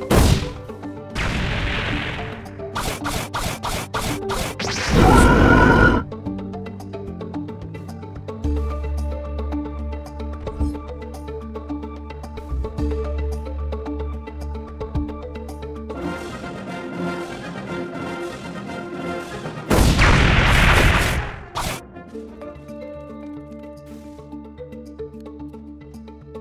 you.